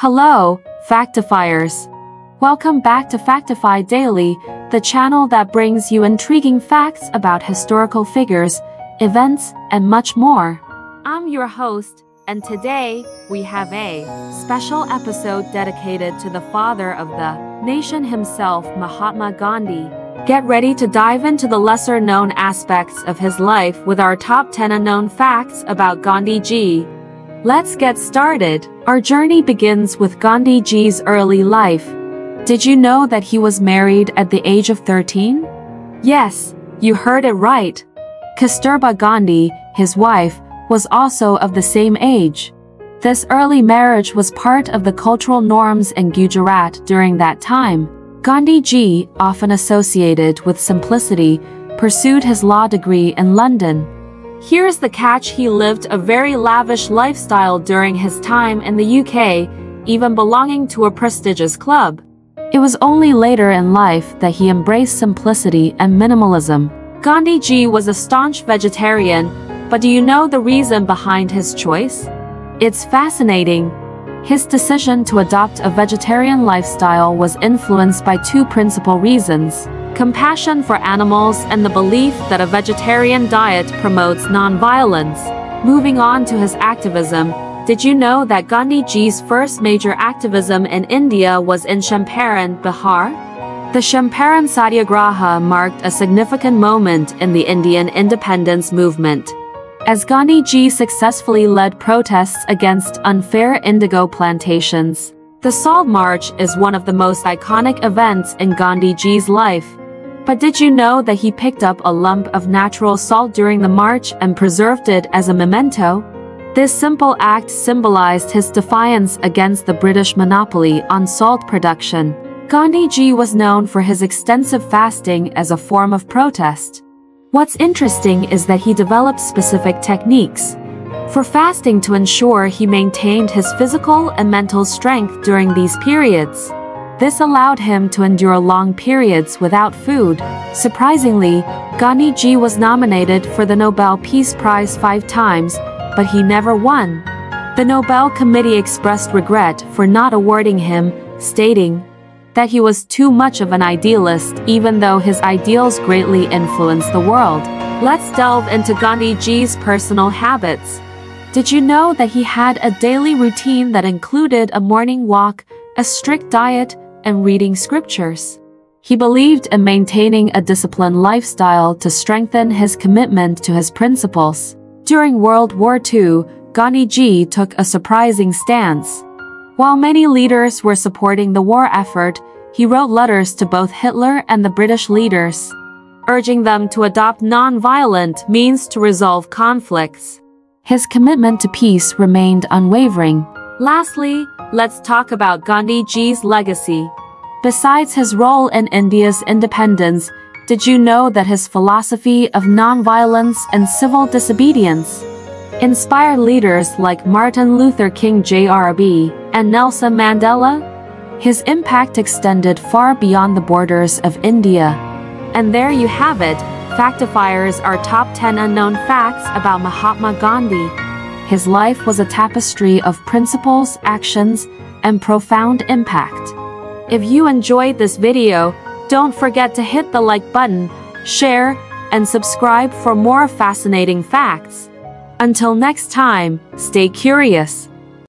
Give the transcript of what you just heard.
Hello, Factifiers. Welcome back to Factified Daily, the channel that brings you intriguing facts about historical figures, events, and much more. I'm your host, and today we have a special episode dedicated to the father of the nation himself, Mahatma Gandhi. Get ready to dive into the lesser known aspects of his life with our top 10 unknown facts about Gandhi Ji. Let's get started. Our journey begins with Gandhi Ji's early life. Did you know that he was married at the age of 13? Yes, you heard it right. Kasturba Gandhi, his wife, was also of the same age. This early marriage was part of the cultural norms in Gujarat during that time. Gandhi Ji, often associated with simplicity, pursued his law degree in London. Here's the catch he lived a very lavish lifestyle during his time in the UK, even belonging to a prestigious club. It was only later in life that he embraced simplicity and minimalism. Gandhi Ji was a staunch vegetarian, but do you know the reason behind his choice? It's fascinating. His decision to adopt a vegetarian lifestyle was influenced by two principal reasons compassion for animals and the belief that a vegetarian diet promotes nonviolence. Moving on to his activism, did you know that Gandhi Ji's first major activism in India was in Champaran, Bihar? The Champaran Satyagraha marked a significant moment in the Indian independence movement as Gandhi Ji successfully led protests against unfair indigo plantations. The Salt March is one of the most iconic events in Gandhi Ji's life. But did you know that he picked up a lump of natural salt during the march and preserved it as a memento? This simple act symbolized his defiance against the British monopoly on salt production. Gandhi Ji was known for his extensive fasting as a form of protest. What's interesting is that he developed specific techniques for fasting to ensure he maintained his physical and mental strength during these periods. This allowed him to endure long periods without food. Surprisingly, Gandhi Ji was nominated for the Nobel Peace Prize five times, but he never won. The Nobel Committee expressed regret for not awarding him, stating, that he was too much of an idealist even though his ideals greatly influenced the world. Let's delve into Gandhi Ji's personal habits. Did you know that he had a daily routine that included a morning walk, a strict diet, and reading scriptures? He believed in maintaining a disciplined lifestyle to strengthen his commitment to his principles. During World War II, Gandhi Ji took a surprising stance. While many leaders were supporting the war effort, he wrote letters to both Hitler and the British leaders, urging them to adopt non-violent means to resolve conflicts. His commitment to peace remained unwavering. Lastly, let's talk about Gandhi Ji's legacy. Besides his role in India's independence, did you know that his philosophy of non-violence and civil disobedience inspired leaders like Martin Luther King Jr.B. and Nelson Mandela. His impact extended far beyond the borders of India. And there you have it, Factifiers are top 10 unknown facts about Mahatma Gandhi. His life was a tapestry of principles, actions, and profound impact. If you enjoyed this video, don't forget to hit the like button, share, and subscribe for more fascinating facts. Until next time, stay curious.